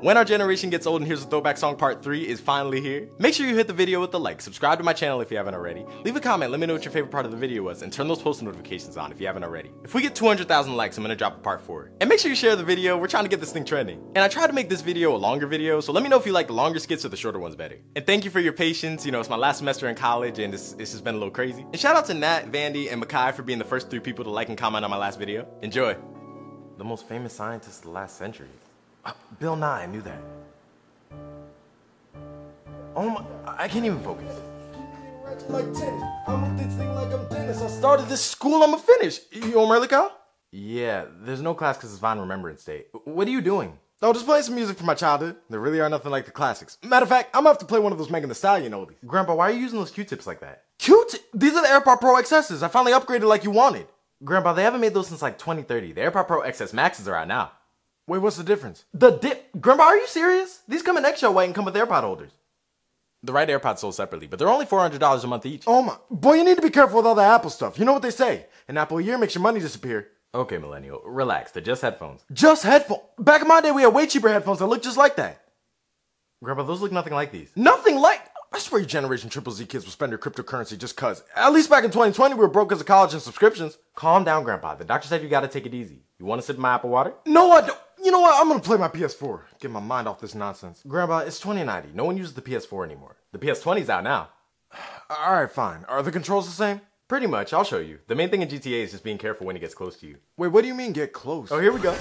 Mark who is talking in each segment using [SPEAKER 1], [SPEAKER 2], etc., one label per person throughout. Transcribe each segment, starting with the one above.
[SPEAKER 1] When Our Generation Gets Old and Here's a Throwback Song Part 3 is finally here. Make sure you hit the video with a like, subscribe to my channel if you haven't already, leave a comment, let me know what your favorite part of the video was, and turn those post notifications on if you haven't already. If we get 200,000 likes, I'm gonna drop a part 4. And make sure you share the video, we're trying to get this thing trending. And I tried to make this video a longer video, so let me know if you like the longer skits or the shorter ones better. And thank you for your patience, you know, it's my last semester in college and it's, it's just been a little crazy. And shout out to Nat, Vandy, and Makai for being the first three people to like and comment on my last video. Enjoy. The most famous scientist of the last century. Uh, Bill Nye, I knew that. Oh my, I can't even focus.
[SPEAKER 2] Like tennis. I'm this thing like I'm tennis. I started this school, I'ma finish. You home early, Kyle?
[SPEAKER 1] Yeah, there's no class because it's Vine Remembrance Day. What are you doing?
[SPEAKER 2] Oh, just playing some music from my childhood. There really are nothing like the classics. Matter of fact, I'm gonna have to play one of those Megan Thee Stallion oldies.
[SPEAKER 1] Grandpa, why are you using those Q-tips like that?
[SPEAKER 2] Q-tips? These are the AirPod Pro XSs. I finally upgraded like you wanted.
[SPEAKER 1] Grandpa, they haven't made those since like 2030. The AirPod Pro XS Maxes are out now.
[SPEAKER 2] Wait, what's the difference?
[SPEAKER 1] The dip, Grandpa, are you serious? These come in eggshell white and come with AirPod holders. The right AirPods sold separately, but they're only $400 a month each.
[SPEAKER 2] Oh my. Boy, you need to be careful with all the Apple stuff. You know what they say? An Apple a year makes your money disappear.
[SPEAKER 1] Okay, millennial, relax. They're just headphones.
[SPEAKER 2] Just headphones. Back in my day, we had way cheaper headphones that looked just like that.
[SPEAKER 1] Grandpa, those look nothing like these.
[SPEAKER 2] Nothing like. I swear your generation triple Z kids will spend their cryptocurrency just cuz. At least back in 2020, we were broke as a college and subscriptions.
[SPEAKER 1] Calm down, Grandpa. The doctor said you gotta take it easy. You wanna sip my apple water?
[SPEAKER 2] No, I don't. You know what? I'm gonna play my PS4. Get my mind off this nonsense.
[SPEAKER 1] Grandpa, it's 2090. No one uses the PS4 anymore. The PS20's out now.
[SPEAKER 2] Alright, fine. Are the controls the same?
[SPEAKER 1] Pretty much, I'll show you. The main thing in GTA is just being careful when he gets close to you.
[SPEAKER 2] Wait, what do you mean get close?
[SPEAKER 1] Oh, here we go.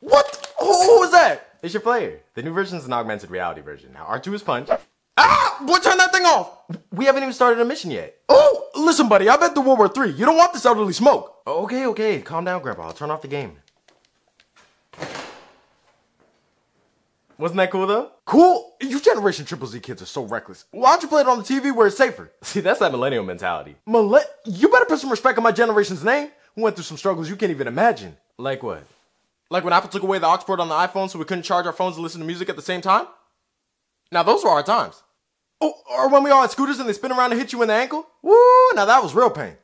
[SPEAKER 2] What? Who, who was that?
[SPEAKER 1] It's your player. The new version is an augmented reality version. Now, R2 is Punch.
[SPEAKER 2] Ah! Boy, turn that thing off!
[SPEAKER 1] We haven't even started a mission yet.
[SPEAKER 2] Oh! Listen, buddy, I bet the World War III. You don't want this elderly smoke.
[SPEAKER 1] Okay, okay, calm down, Grandpa. I'll turn off the game. Wasn't that cool though?
[SPEAKER 2] Cool. You Generation Triple Z kids are so reckless. Why don't you play it on the TV where it's safer?
[SPEAKER 1] See, that's that millennial mentality.
[SPEAKER 2] Millet, you better put some respect on my generation's name. We went through some struggles you can't even imagine.
[SPEAKER 1] Like what?
[SPEAKER 2] Like when Apple took away the aux port on the iPhone so we couldn't charge our phones and listen to music at the same time? Now those were our times. Oh, or when we all had scooters and they spin around and hit you in the ankle? Woo, now that was real pain.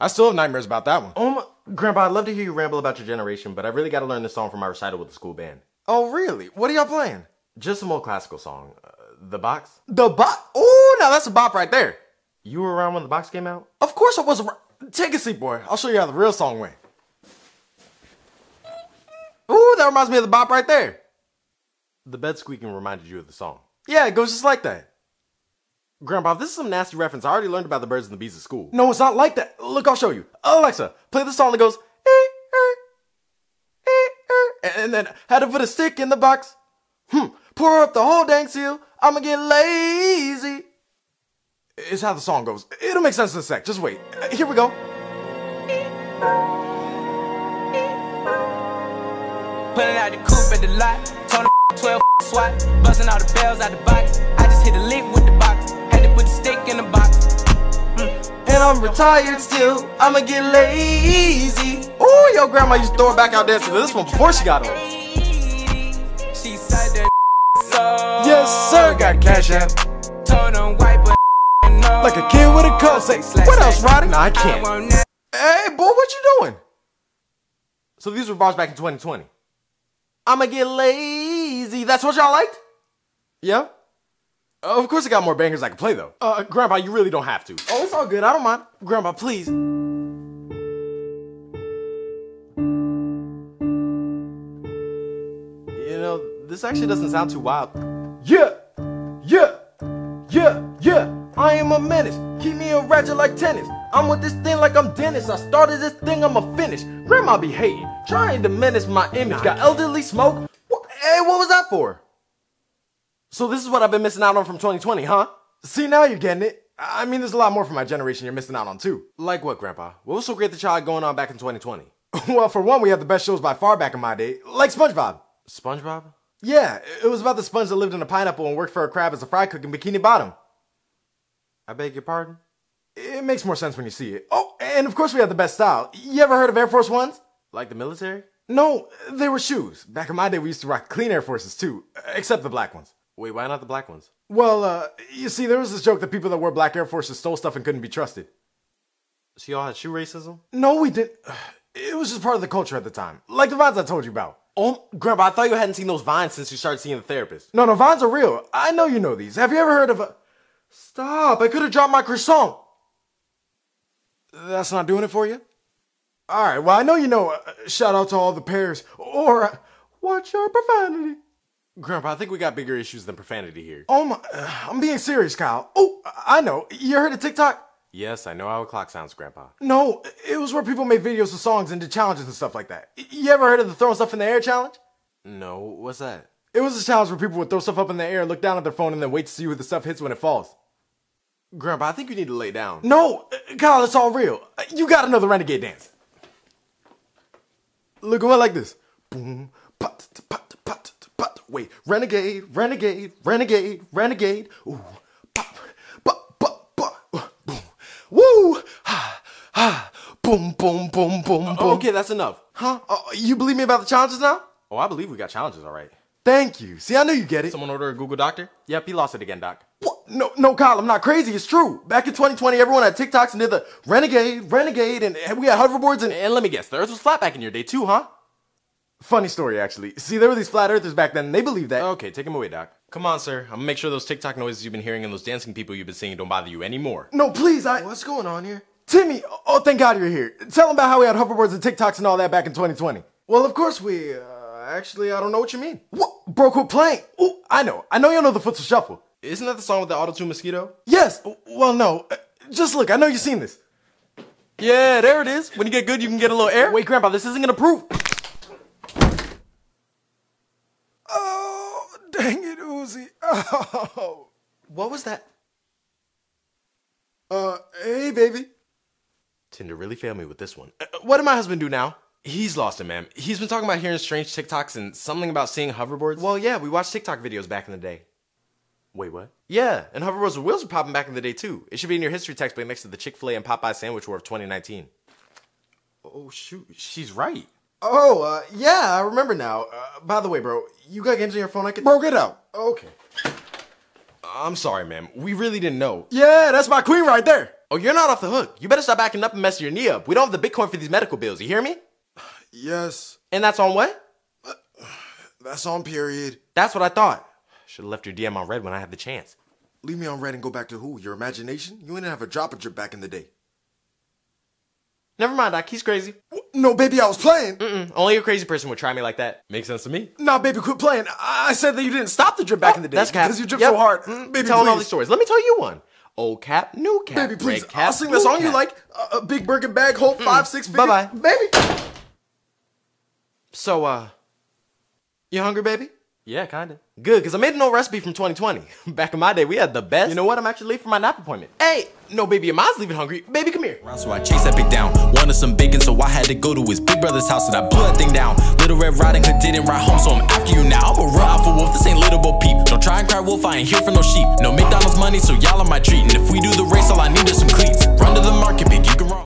[SPEAKER 2] I still have nightmares about that one.
[SPEAKER 1] Oh my, Grandpa, I'd love to hear you ramble about your generation, but I really gotta learn this song for my recital with the school band.
[SPEAKER 2] Oh, really? What are y'all playing?
[SPEAKER 1] Just some old classical song. Uh, the Box?
[SPEAKER 2] The Box? Oh, now that's a bop right there.
[SPEAKER 1] You were around when The Box came out?
[SPEAKER 2] Of course I was around. Take a seat, boy. I'll show you how the real song went. Ooh, that reminds me of the bop right there.
[SPEAKER 1] The bed squeaking reminded you of the song.
[SPEAKER 2] Yeah, it goes just like that.
[SPEAKER 1] Grandpa, this is some nasty reference, I already learned about the birds and the bees at school.
[SPEAKER 2] No, it's not like that. Look, I'll show you. Alexa, play the song that goes, and then had to put a stick in the box. Hmm, pour up the whole dang seal. I'ma get lazy. Is how the song goes. It'll make sense in a sec. Just wait. Here we go.
[SPEAKER 3] Pulling out the coupe at the lot. Told him 12 swat. Busting all the bells out the box. I just hit a lick with the box. Had to put the stick in the box.
[SPEAKER 2] And I'm retired still. I'ma get lazy. Oh, yo, grandma used to throw it back out there to this one before she got on.
[SPEAKER 3] She said that so.
[SPEAKER 2] Yes, sir. Got cash app.
[SPEAKER 3] Told him wipe her no.
[SPEAKER 2] Like a kid with a. Say, what else, Roddy? Nah, I can't. Hey, boy, what you doing?
[SPEAKER 1] So these were bars back in 2020.
[SPEAKER 2] I'ma get lazy. That's what y'all liked? Yeah? Of course I got more bangers I can play, though.
[SPEAKER 1] Uh, Grandpa, you really don't have to.
[SPEAKER 2] Oh, it's all good. I don't mind. Grandma, please.
[SPEAKER 1] This actually doesn't sound too wild.
[SPEAKER 2] Yeah, yeah, yeah, yeah. I am a menace. Keep me a ratchet like tennis. I'm with this thing like I'm Dennis. I started this thing, I'ma finish. Grandma be hating, trying to menace my image. Got elderly smoke. What, hey, what was that for? So this is what I've been missing out on from 2020, huh? See, now you're getting it. I mean, there's a lot more from my generation you're missing out on too.
[SPEAKER 1] Like what, Grandpa? What was so great that y'all had going on back in 2020?
[SPEAKER 2] well, for one, we had the best shows by far back in my day, like SpongeBob.
[SPEAKER 1] SpongeBob?
[SPEAKER 2] Yeah, it was about the sponge that lived in a pineapple and worked for a crab as a fry cook in Bikini Bottom.
[SPEAKER 1] I beg your pardon?
[SPEAKER 2] It makes more sense when you see it. Oh, and of course we had the best style. You ever heard of Air Force Ones?
[SPEAKER 1] Like the military?
[SPEAKER 2] No, they were shoes. Back in my day, we used to rock clean Air Forces too, except the black ones.
[SPEAKER 1] Wait, why not the black ones?
[SPEAKER 2] Well, uh, you see, there was this joke that people that wore black Air Forces stole stuff and couldn't be trusted.
[SPEAKER 1] So y'all had shoe racism?
[SPEAKER 2] No, we didn't. It was just part of the culture at the time, like the vibes I told you about.
[SPEAKER 1] Oh, Grandpa, I thought you hadn't seen those vines since you started seeing the therapist.
[SPEAKER 2] No, no, vines are real. I know you know these. Have you ever heard of a. Stop, I could have dropped my croissant. That's not doing it for you? Alright, well, I know you know. Uh, shout out to all the pairs. Or. Uh, watch your profanity.
[SPEAKER 1] Grandpa, I think we got bigger issues than profanity here.
[SPEAKER 2] Oh my. Uh, I'm being serious, Kyle. Oh, I know. You heard of TikTok?
[SPEAKER 1] Yes, I know how a clock sounds, Grandpa.
[SPEAKER 2] No, it was where people made videos of songs and did challenges and stuff like that. You ever heard of the throwing stuff in the air challenge?
[SPEAKER 1] No, what's that?
[SPEAKER 2] It was a challenge where people would throw stuff up in the air, look down at their phone, and then wait to see where the stuff hits when it falls.
[SPEAKER 1] Grandpa, I think you need to lay down.
[SPEAKER 2] No, Kyle, it's all real. You got another renegade dance. Look, go like this. Boom, pat, pat, pat, pat. Wait, renegade, renegade, renegade, renegade. Ooh, ha. Boom, boom, boom, boom, boom.
[SPEAKER 1] Okay, that's enough.
[SPEAKER 2] Huh? Uh, you believe me about the challenges now?
[SPEAKER 1] Oh, I believe we got challenges, all right.
[SPEAKER 2] Thank you. See, I knew you get it.
[SPEAKER 1] Someone order a Google Doctor? Yep, he lost it again, Doc.
[SPEAKER 2] What? No, no, Kyle, I'm not crazy. It's true. Back in 2020, everyone had TikToks and did the renegade, renegade, and we had hoverboards and.
[SPEAKER 1] And let me guess, the Earth was flat back in your day too, huh?
[SPEAKER 2] Funny story, actually. See, there were these flat earthers back then, and they believed that.
[SPEAKER 1] Okay, take him away, Doc. Come on, sir. I'm gonna make sure those TikTok noises you've been hearing and those dancing people you've been seeing don't bother you anymore.
[SPEAKER 2] No, please, I.
[SPEAKER 1] What's going on here?
[SPEAKER 2] Timmy, oh, thank God you're here. Tell them about how we had hoverboards and TikToks and all that back in 2020. Well, of course we. Uh, actually, I don't know what you mean. What? Bro, quit playing. Ooh, I know. I know you know the Futsal Shuffle.
[SPEAKER 1] Isn't that the song with the auto tune mosquito?
[SPEAKER 2] Yes. Well, no. Uh, Just look. I know you've seen this.
[SPEAKER 1] Yeah, there it is. When you get good, you can get a little air.
[SPEAKER 2] Wait, Grandpa, this isn't gonna prove. Oh, dang it, Uzi. Oh.
[SPEAKER 1] What was that?
[SPEAKER 2] Uh, hey, baby.
[SPEAKER 1] Tinder really failed me with this one. Uh, what did my husband do now? He's lost it, man. He's been talking about hearing strange TikToks and something about seeing hoverboards. Well, yeah, we watched TikTok videos back in the day. Wait, what? Yeah, and hoverboards with wheels were popping back in the day too. It should be in your history textbook next to the Chick Fil A and Popeye sandwich war of 2019. Oh shoot, she's right.
[SPEAKER 2] Oh, uh, yeah, I remember now. Uh, by the way, bro, you got games on your phone I can.
[SPEAKER 1] Bro, get out.
[SPEAKER 2] Okay.
[SPEAKER 1] I'm sorry, ma'am. We really didn't know.
[SPEAKER 2] Yeah, that's my queen right there.
[SPEAKER 1] Oh, you're not off the hook. You better stop backing up and messing your knee up. We don't have the Bitcoin for these medical bills. You hear me?
[SPEAKER 2] Yes,
[SPEAKER 1] And that's on what?
[SPEAKER 2] that's on period.
[SPEAKER 1] That's what I thought. Should have left your DM on red when I had the chance.
[SPEAKER 2] Leave me on red and go back to who? Your imagination? You didn't have a drop of drip back in the day.
[SPEAKER 1] Never mind, Doc. He's crazy.
[SPEAKER 2] No, baby, I was playing.
[SPEAKER 1] Mm-mm. Only a crazy person would try me like that. Makes sense to me.
[SPEAKER 2] Nah, baby, quit playing. I I said that you didn't stop the drip back in the day.
[SPEAKER 1] That's cap.
[SPEAKER 2] Because you drip
[SPEAKER 1] Yep.
[SPEAKER 2] so hard.
[SPEAKER 1] Mm,
[SPEAKER 2] baby,
[SPEAKER 1] telling all these stories. Let me tell you one. Old cap, new cap.
[SPEAKER 2] Baby, please.
[SPEAKER 1] cap,
[SPEAKER 2] I'll sing the song you like. Uh, a big Birkin bag, hold five, six feet.
[SPEAKER 1] Bye-bye.
[SPEAKER 2] Baby.
[SPEAKER 1] So, uh, you hungry, baby? Yeah, kinda. Good, because I made an old recipe from 2020. Back in my day, we had the best. You know what? I'm actually late for my nap appointment. Hey, no, baby, your mom's leaving hungry. Baby, come here.
[SPEAKER 4] So I chased that big down. Wanted some bacon, so I had to go to his big brother's house and I blew that thing down. Little Red Riding Hood didn't ride home, so I'm after you now. I'm a real alpha wolf, this ain't little Bo Peep. Don't try and cry wolf, I ain't here for no sheep. No McDonald's money, so y'all are my treat. And if we do the race, all I need is some cleats. Run to the market, pig, you can run.